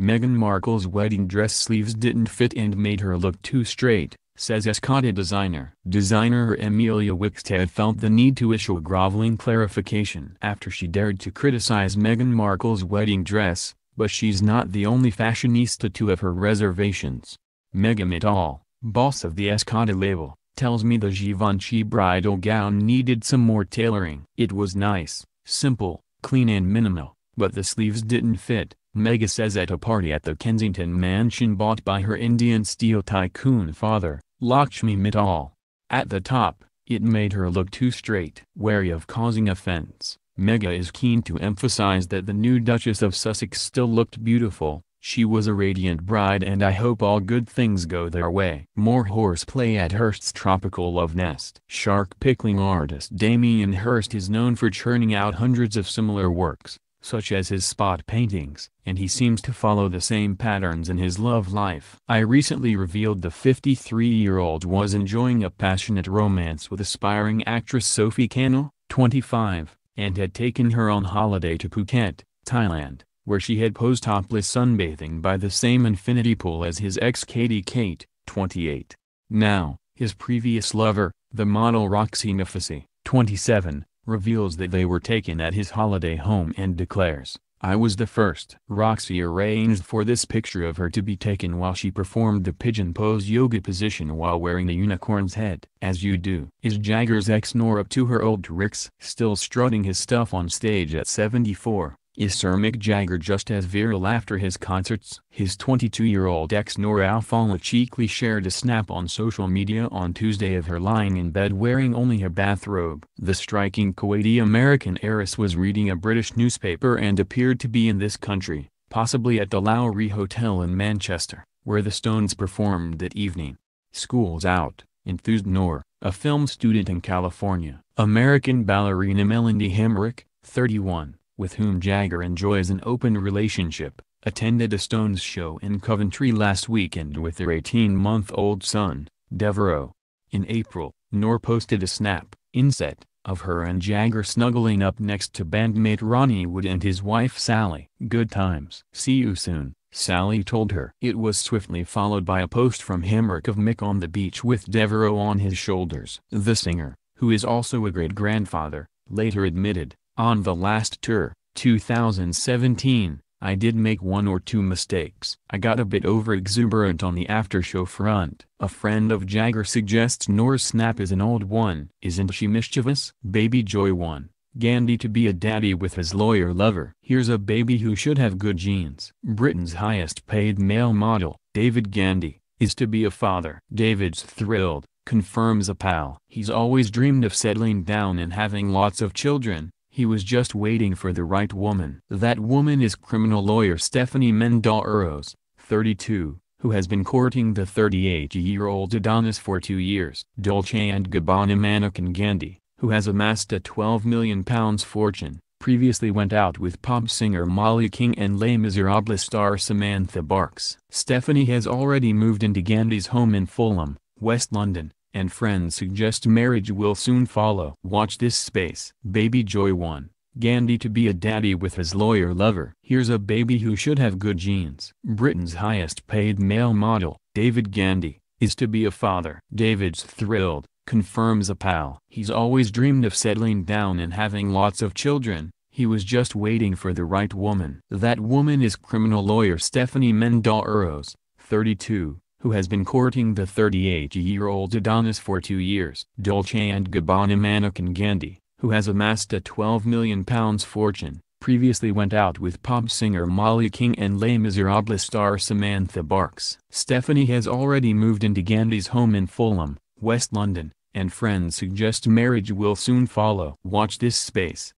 Meghan Markle's wedding dress sleeves didn't fit and made her look too straight, says Escada designer. Designer Emilia Wickstead felt the need to issue a groveling clarification after she dared to criticize Meghan Markle's wedding dress, but she's not the only fashionista to have her reservations. Megha Mittal, boss of the Escada label, tells me the Givenchy bridal gown needed some more tailoring. It was nice, simple, clean and minimal, but the sleeves didn't fit, Megha says at a party at the Kensington mansion bought by her Indian steel tycoon father, Lakshmi Mittal. At the top, it made her look too straight. Wary of causing offense, Megha is keen to emphasize that the new Duchess of Sussex still looked beautiful, she was a radiant bride and I hope all good things go their way. More horseplay at Hirst's tropical love nest. Shark pickling artist Damien Hirst is known for churning out hundreds of similar works, such as his spot paintings, and he seems to follow the same patterns in his love life. I recently revealed the 53-year-old was enjoying a passionate romance with aspiring actress Sophie Cannell, 25, and had taken her on holiday to Phuket, Thailand, where she had posed topless sunbathing by the same infinity pool as his ex Katie Keight, 28. Now, his previous lover, the model Roxie Nafousi, 27, reveals that they were taken at his holiday home and declares, I was the first. Roxie arranged for this picture of her to be taken while she performed the pigeon pose yoga position while wearing the unicorn's head. As you do. Is Jagger's ex-Noor up to her old tricks? Still strutting his stuff on stage at 74. Is Sir Mick Jagger just as virile after his concerts? His 22-year-old ex Noor Alfallah cheekily shared a snap on social media on Tuesday of her lying in bed wearing only a bathrobe. The striking Kuwaiti-American heiress was reading a British newspaper and appeared to be in this country, possibly at the Lowry Hotel in Manchester, where the Stones performed that evening. School's out, enthused Noor, a film student in California. American ballerina Melanie Hamrick, 31 with whom Jagger enjoys an open relationship, attended a Stones show in Coventry last weekend with their 18-month-old son, Deveraux. In April, Noor posted a snap, inset, of her and Jagger snuggling up next to bandmate Ronnie Wood and his wife Sally. Good times. See you soon, Sally told her. It was swiftly followed by a post from Hamrick of Mick on the beach with Deveraux on his shoulders. The singer, who is also a great-grandfather, later admitted, on the last tour, 2017, I did make one or two mistakes. I got a bit over-exuberant on the after-show front. A friend of Jagger suggests Noor's snap is an old one. Isn't she mischievous? Baby Joy 1. Gandy to be a daddy with his lawyer lover. Here's a baby who should have good genes. Britain's highest paid male model, David Gandy, is to be a father. David's thrilled, confirms a pal. He's always dreamed of settling down and having lots of children, he was just waiting for the right woman. That woman is criminal lawyer Stephanie Mendoros, 32, who has been courting the 38-year-old Adonis for two years. Dolce & Gabbana mannequin Gandy, who has amassed a £12 million fortune, previously went out with pop singer Molly King and Les Miserables star Samantha Barks. Stephanie has already moved into Gandy's home in Fulham, West London, and friends suggest marriage will soon follow. Watch this space. Baby Joy 1. Gandy to be a daddy with his lawyer lover. Here's a baby who should have good genes. Britain's highest paid male model, David Gandy, is to be a father. David's thrilled, confirms a pal. He's always dreamed of settling down and having lots of children, he was just waiting for the right woman. That woman is criminal lawyer Stephanie Mendoros, 32 who has been courting the 38-year-old Adonis for two years. Dolce & Gabbana mannequin Gandy, who has amassed a £12 million fortune, previously went out with pop singer Molly King and Les Miserables star Samantha Barks. Stephanie has already moved into Gandy's home in Fulham, West London, and friends suggest marriage will soon follow. Watch this space.